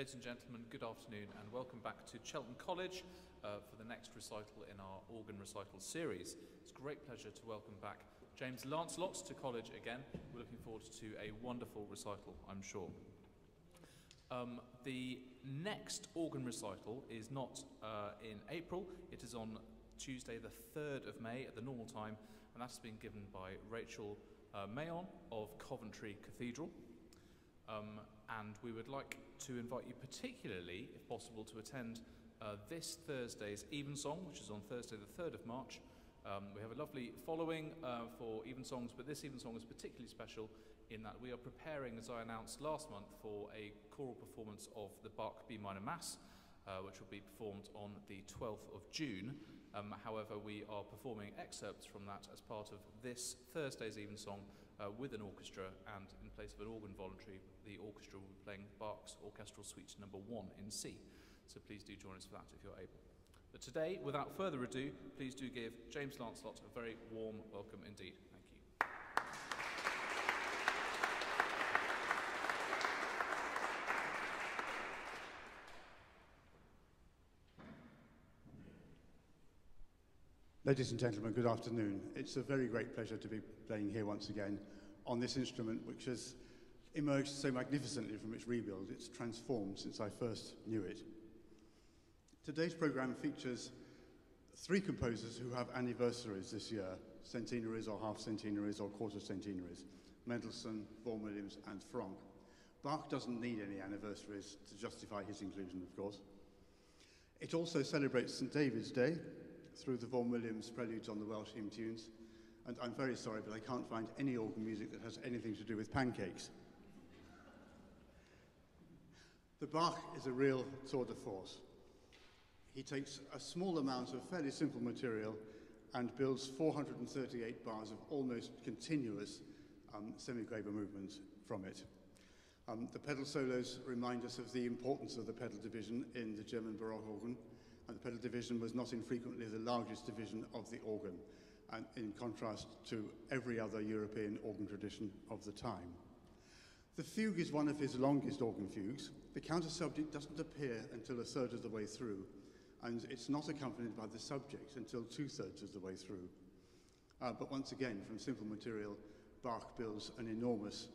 Ladies and gentlemen, good afternoon and welcome back to Cheltenham College uh, for the next recital in our organ recital series. It's a great pleasure to welcome back James Lancelot to college again. We're looking forward to a wonderful recital, I'm sure. Um, the next organ recital is not uh, in April, it is on Tuesday, the 3rd of May at the normal time, and that's been given by Rachel uh, Mahon of Coventry Cathedral. Um, and we would like to invite you particularly, if possible, to attend uh, this Thursday's Evensong, which is on Thursday the 3rd of March. Um, we have a lovely following uh, for Evensongs, but this Evensong is particularly special in that we are preparing, as I announced last month, for a choral performance of the Bach B minor Mass, uh, which will be performed on the 12th of June. Um, however, we are performing excerpts from that as part of this Thursday's Evensong uh, with an orchestra, and in place of an organ voluntary, the orchestra will be playing Bach's Orchestral Suite number one in C. So please do join us for that if you're able. But today, without further ado, please do give James Lancelot a very warm welcome indeed. Thank you. Ladies and gentlemen, good afternoon. It's a very great pleasure to be playing here once again on this instrument which has emerged so magnificently from its rebuild. It's transformed since I first knew it. Today's programme features three composers who have anniversaries this year, centenaries or half centenaries or quarter centenaries, Mendelssohn, Vaughan Williams and Franck. Bach doesn't need any anniversaries to justify his inclusion, of course. It also celebrates St David's Day through the Vaughan Williams preludes on the Welsh hymn tunes. And I'm very sorry, but I can't find any organ music that has anything to do with pancakes. The Bach is a real tour de force. He takes a small amount of fairly simple material and builds 438 bars of almost continuous um, semiquaver movements from it. Um, the pedal solos remind us of the importance of the pedal division in the German Baroque organ and the pedal division was not infrequently the largest division of the organ, and in contrast to every other European organ tradition of the time. The fugue is one of his longest organ fugues. The counter subject doesn't appear until a third of the way through, and it's not accompanied by the subject until two thirds of the way through. Uh, but once again, from simple material, Bach builds an enormous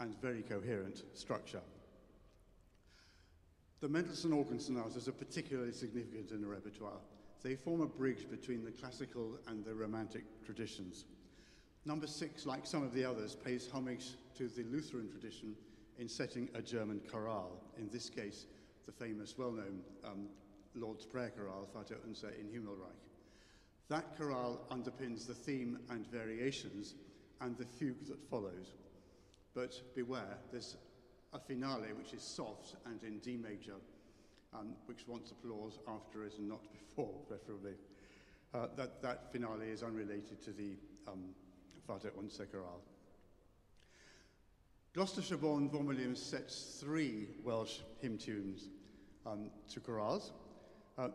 and very coherent structure. The Mendelssohn organ sonatas are particularly significant in the repertoire. They form a bridge between the classical and the romantic traditions. Number six, like some of the others, pays homage to the Lutheran tradition in setting a German chorale, in this case, the famous, well-known um, Lord's Prayer chorale, Vater Unser in Himmelreich. That chorale underpins the theme and variations and the fugue that follows. But beware, there's a finale which is soft and in D major, um, which wants applause after it and not before, preferably. Uh, that, that finale is unrelated to the um, Vater Unser chorale. Gloucestershire-born Vaughan Williams sets three Welsh hymn tunes um, to chorales. Uh,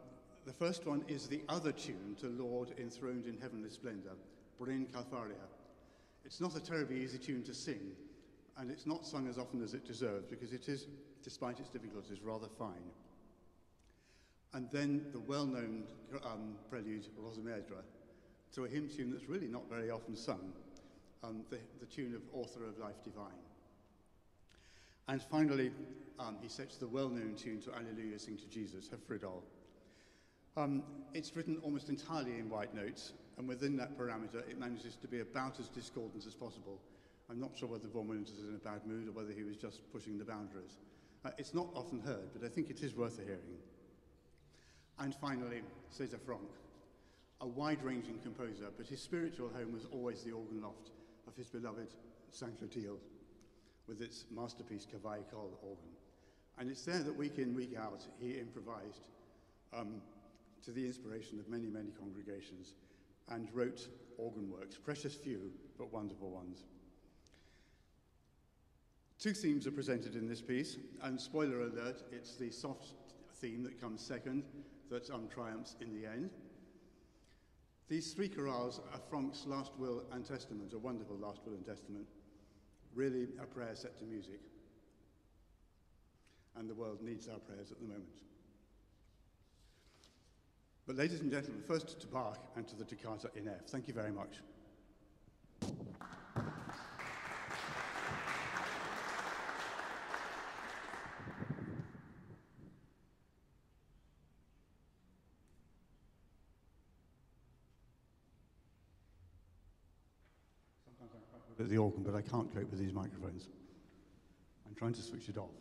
the first one is the other tune to Lord enthroned in heavenly splendour, Bryn Calfaria. It's not a terribly easy tune to sing, and it's not sung as often as it deserves because it is, despite its difficulties, rather fine. And then the well-known um, prelude, Rhosymedre, to a hymn tune that's really not very often sung, um, the, the tune of Author of Life Divine. And finally, um, he sets the well-known tune to Alleluia, Sing to Jesus, Hyfrydol. Um, it's written almost entirely in white notes, and within that parameter, it manages to be about as discordant as possible. I'm not sure whether Vaughan Williams was in a bad mood or whether he was just pushing the boundaries. Uh, it's not often heard, but I think it is worth a hearing. And finally, César Franck, a wide-ranging composer, but his spiritual home was always the organ loft of his beloved Saint Clotilde with its masterpiece Cavaille organ. And it's there that week in, week out, he improvised um, to the inspiration of many, many congregations and wrote organ works, precious few, but wonderful ones. Two themes are presented in this piece, and spoiler alert, it's the soft theme that comes second that um, triumphs in the end. These three chorales are Franck's last will and testament, a wonderful last will and testament, really a prayer set to music. And the world needs our prayers at the moment. But ladies and gentlemen, first to Bach and to the Toccata in F. Thank you very much. the organ, but I can't cope with these microphones. I'm trying to switch it off.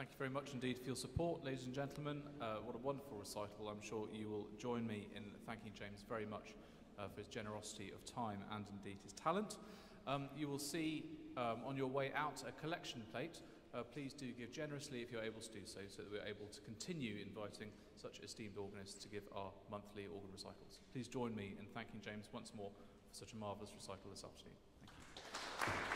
Thank you very much indeed for your support, ladies and gentlemen. Uh, what a wonderful recital. I'm sure you will join me in thanking James very much uh, for his generosity of time and indeed his talent. Um, you will see um, on your way out a collection plate. Uh, please do give generously if you're able to do so, so that we're able to continue inviting such esteemed organists to give our monthly organ recitals. Please join me in thanking James once more for such a marvellous recital this afternoon. Thank you.